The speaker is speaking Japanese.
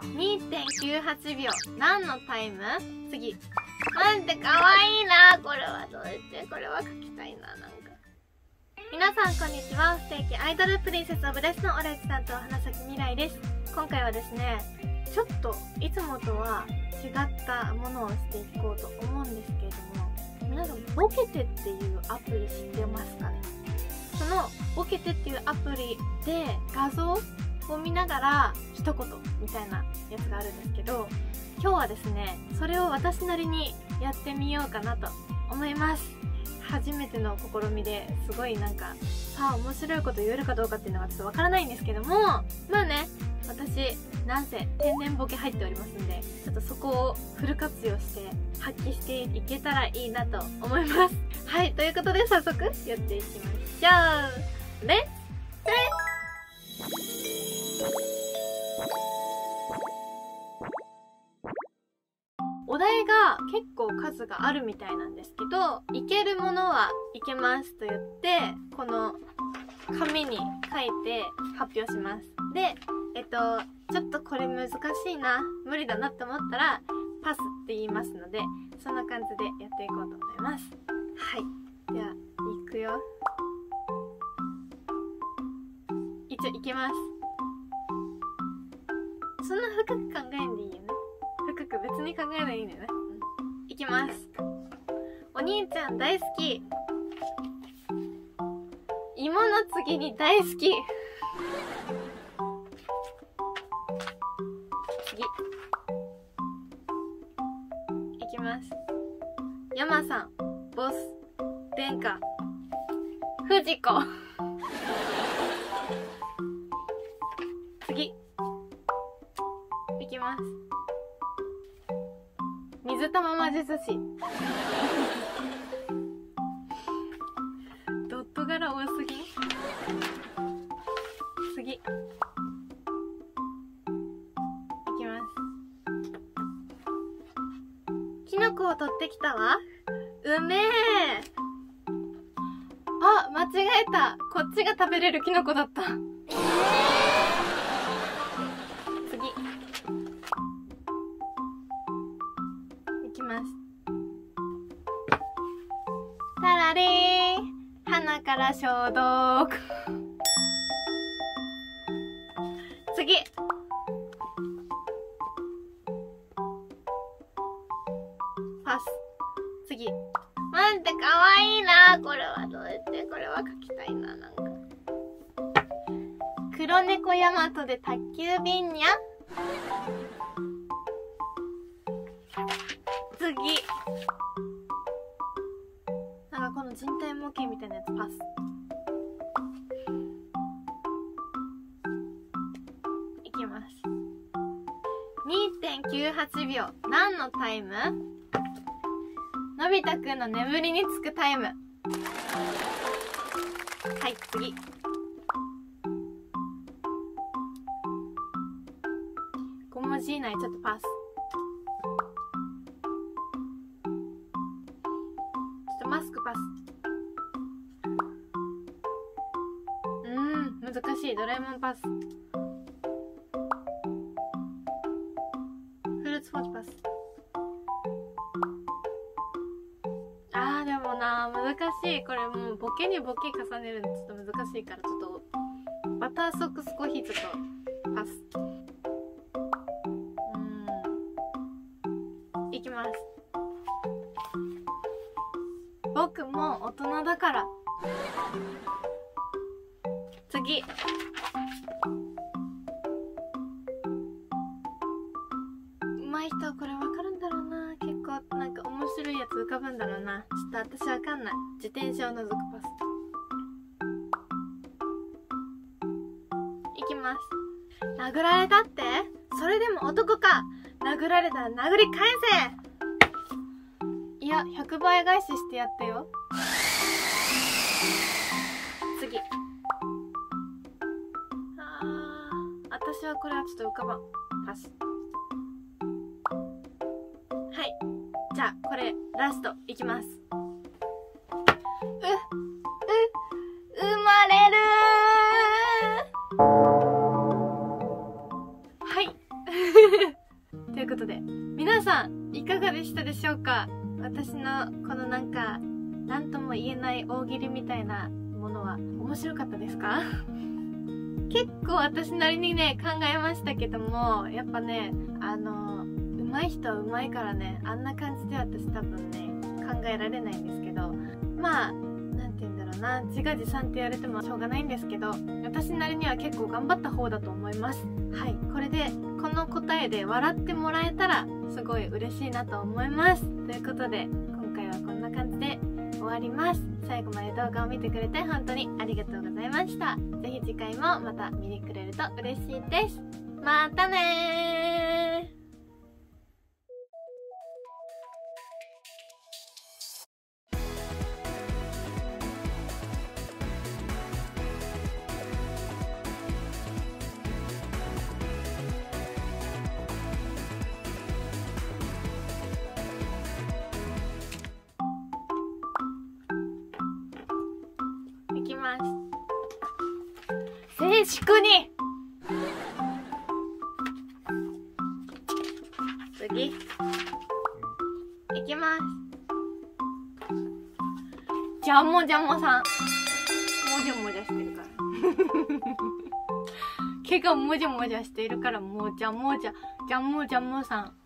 2.98秒。何のタイム？次。待ってかわいいな。これはどうやって？これは書きたいななんか。皆さんこんにちは。ステーキアイドルプリンセスオブレスのオレンジさんと花咲未来です。今回はですねちょっといつもとは違ったものをしていこうと思うんですけれども皆さんボケてっていうアプリ知ってますかね？そのボケてっていうアプリで画像を見ながら一言みたいなやつがあるんですけど今日はですねそれを私なりにやってみようかなと思います。初めての試みですごいなんかさあ面白いこと言えるかどうかっていうのがちょっとわからないんですけどもまあね私なんせ天然ボケ入っておりますんでちょっとそこをフル活用して発揮していけたらいいなと思います。はいということで早速やっていきましょう。レッツ題が結構数があるみたいなんですけどいけるものはいけますと言ってこの紙に書いて発表します。でえっとちょっとこれ難しいな無理だなって思ったらパスって言いますのでそんな感じでやっていこうと思います。はい。では行くよ。一応いけます。そんな深く考えんでいいよね。く別に考えないいんだよね、うん、いきます。お兄ちゃん大好き。芋の次に大好き。次。いきます。山さんボス殿下。藤子。水玉魔術師ドット柄多すぎ？次。いきます。キノコを取ってきたわ。うめえ。あ間違えた。こっちが食べれるキノコだったから消毒。次。パス。次。待ってかわいいな。これはどうやってこれは書きたいななんか。黒猫ヤマトで宅急便にゃ。次。の人体模型みたいなやつパス。いきます。2.98秒。何のタイム？のび太くんの眠りにつくタイム。はい次。5文字以内ちょっとパス。いドラえもんパス。フルーツポンチパス。あーでもな難しい。これもうボケにボケ重ねるのちょっと難しいからちょっとバターソックスコーヒーちょっとパス。うん。いきます。僕も大人だから。次。うまい人これわかるんだろうな。結構なんか面白いやつ浮かぶんだろうな。ちょっと私わかんない。自転車を除くパス。いきます。殴られたって？それでも男か。殴られたら殴り返せ。いや100倍返ししてやったよ。次。私はこれはちょっと浮かばん。パスはい。じゃあこれラスト。いきます。うう生まれるはい。ということで、皆さん、いかがでしたでしょうか？私のこのなんか、なんとも言えない大喜利みたいなものは面白かったですか？結構私なりにね、考えましたけども、やっぱね、あの、上手い人は上手いからね、あんな感じで私多分ね、考えられないんですけど、まあ、なんて言うんだろうな、自画自賛って言われてもしょうがないんですけど、私なりには結構頑張った方だと思います。はい、これで、この答えで笑ってもらえたら、すごい嬉しいなと思います。ということで、今回はこんな感じで終わります。最後まで動画を見てくれて本当にありがとうございました。是非次回もまた見にくれると嬉しいです。またね静粛に。次。いきます。じゃもじゃもさん。もじゃもじゃしてるから。毛がもじゃもじゃしているからもじゃもじゃじゃもじゃもさん